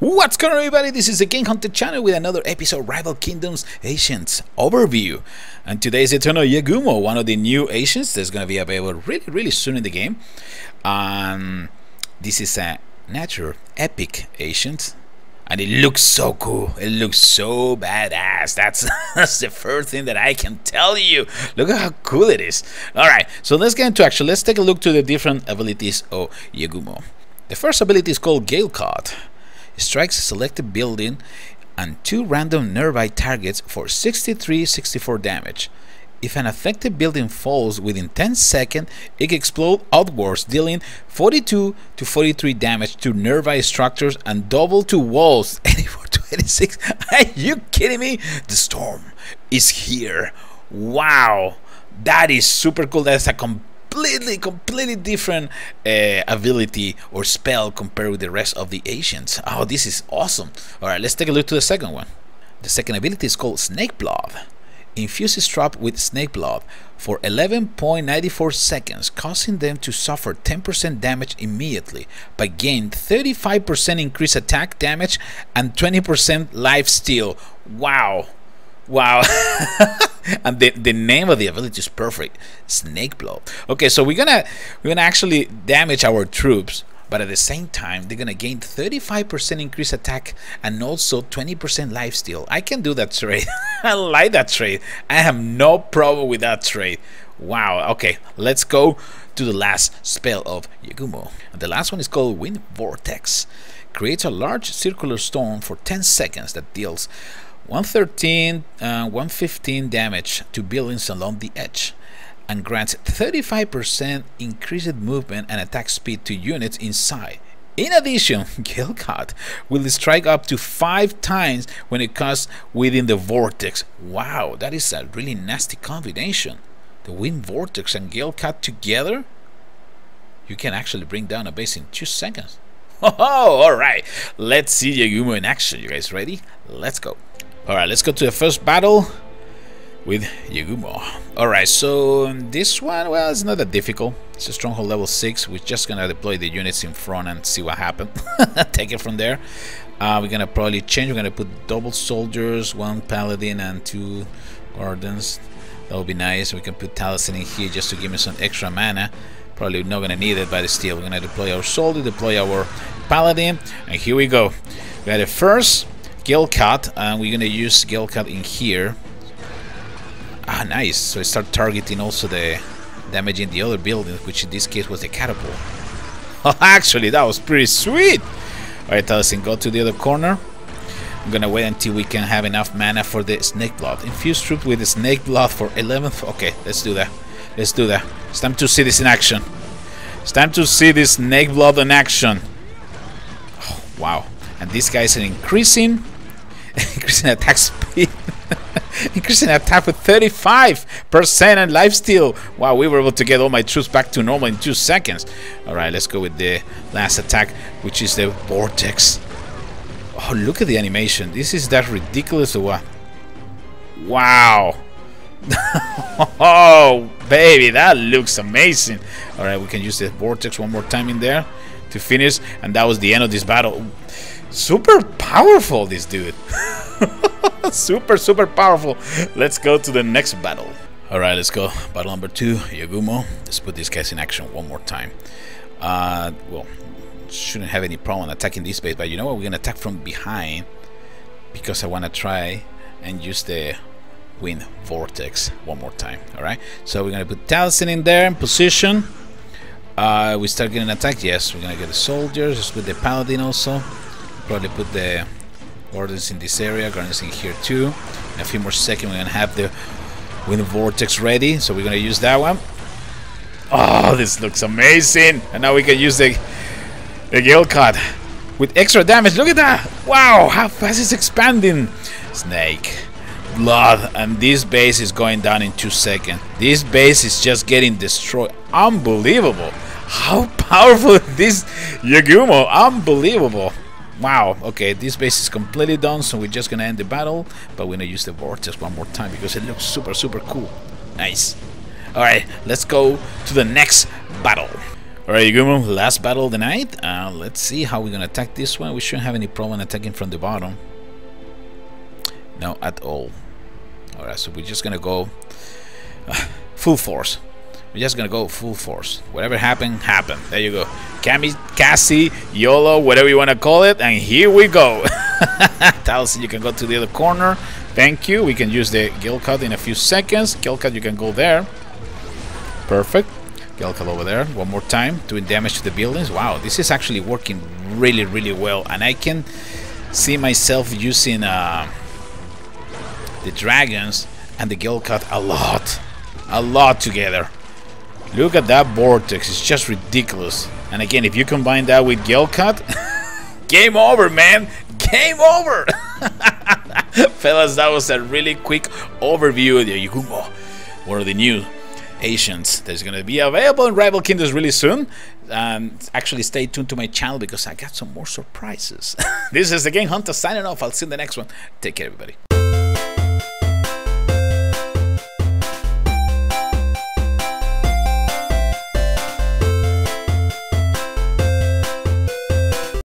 What's going on everybody? This is the Game Huntah channel with another episode Rival Kingdoms Ancients overview. And today is Eternal Yagumo, one of the new Ancients that's going to be available really really soon in the game. Um, this is a natural epic Ancient and it looks so cool. It looks so badass. That's, that's the first thing that I can tell you. Look at how cool it is. Alright, so let's get into action. Let's take a look to the different abilities of Yagumo. The first ability is called Gale Cut. Strikes a selected building and two random nearby targets for 63-64 damage. If an affected building falls within 10 seconds, it can explode outwards, dealing 42 to 43 damage to nearby structures and double to walls. 84 to 86. Are you kidding me? The storm is here. Wow, that is super cool. That's a completely, completely different uh, ability or spell compared with the rest of the Ancients. Oh, this is awesome. All right, let's take a look to the second one. The second ability is called Snake Blood. Infuse trap with snake blood for 11.94 seconds, causing them to suffer 10% damage immediately, but gain 35% increased attack damage and 20% life steal. Wow! Wow! and the, the name of the ability is perfect. Snake Blood. Okay, so we're gonna we're gonna actually damage our troops but at the same time they're gonna gain 35% increased attack and also 20% life steal. I can do that trade. I like that trade. I have no problem with that trade. Wow okay let's go to the last spell of Yagumo the last one is called Wind Vortex. Creates a large circular storm for 10 seconds that deals 113 uh, 115 damage to buildings along the edge and grants 35% increased movement and attack speed to units inside. In addition, Gale will strike up to 5 times when it cuts within the vortex. Wow, that is a really nasty combination. The Wind Vortex and Gale together? You can actually bring down a base in 2 seconds. Oh, alright. Let's see Yagumo in action. You guys ready? Let's go. Alright, let's go to the first battle with Yagumo. Alright, so this one, well, it's not that difficult. It's a stronghold level 6. We're just gonna deploy the units in front and see what happens. Take it from there. Uh, we're gonna probably change. We're gonna put double soldiers, one paladin, and two guardians. That would be nice. We can put Taliesin in here just to give me some extra mana. Probably not gonna need it, but still, we're gonna deploy our soldier, deploy our paladin, and here we go. We got the first Gale Cut, and we're gonna use Gale Cut in here Ah, nice. So I start targeting also the damaging the other building, which in this case was the catapult. Actually, that was pretty sweet. Alright, Taliesin, go to the other corner. I'm gonna wait until we can have enough mana for the snake blood. Infuse troop with the snake blood for 11th. Okay, let's do that. Let's do that. It's time to see this in action. It's time to see this snake blood in action. Oh, wow. And these guys are increasing, increasing attack speed. Increasing attack with 35% and lifesteal. Wow, we were able to get all my troops back to normal in two seconds. Alright, let's go with the last attack, which is the Vortex. Oh, look at the animation. This is that ridiculous what? Wow. oh, baby, that looks amazing. Alright, we can use the Vortex one more time in there to finish. And that was the end of this battle. Super powerful, this dude. super, super powerful. Let's go to the next battle. Alright, let's go. Battle number two, Yagumo. Let's put these guys in action one more time. Uh, well, shouldn't have any problem attacking this base, but you know what? We're going to attack from behind because I want to try and use the wind vortex one more time. Alright, so we're going to put Taliesin in there in position. Uh, we start getting attacked. Yes, we're going to get the soldiers. Let's put the paladin also. Probably put the Wardens in this area, Guardians in here too. In a few more seconds, we're gonna have the Wind Vortex ready, so we're gonna use that one. Oh, this looks amazing! And now we can use the the Gale Cut with extra damage. Look at that! Wow, how fast it's expanding! Snake, blood, and this base is going down in two seconds. This base is just getting destroyed. Unbelievable! How powerful is this Yagumo? Unbelievable! Wow, okay, this base is completely done, so we're just gonna end the battle, but we're gonna use the vortex one more time because it looks super, super cool. Nice. Alright, let's go to the next battle. Alright, Gumo, last battle of the night. Uh, let's see how we're gonna attack this one. We shouldn't have any problem attacking from the bottom. No, at all. Alright, so we're just gonna go full force. We're just gonna go full force. Whatever happened, happened. There you go. Kami, Cassie, YOLO, whatever you wanna call it, and here we go. Taliesin, you can go to the other corner. Thank you. We can use the Gale Cut in a few seconds. Gale Cut, you can go there. Perfect. Gale Cut over there. One more time, doing damage to the buildings. Wow, this is actually working really, really well. And I can see myself using uh, the dragons and the Gale Cut a lot. A lot together. Look at that vortex. It's just ridiculous. And again, if you combine that with Gale Cut, game over, man. Game over. Fellas, that was a really quick overview of the Yagumo, one of the new Ancients that's going to be available in Rival Kingdoms really soon. Um, actually, stay tuned to my channel because I got some more surprises. this is the Game Huntah signing off. I'll see you in the next one. Take care, everybody.